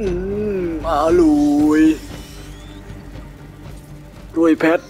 อืมอาลุยด้วยแพท